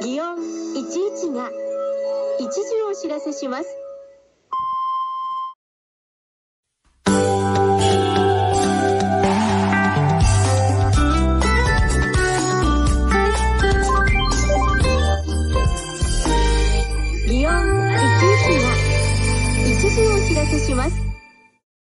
祇園11が一時をお知らせします。祇園11が一時をお知らせします。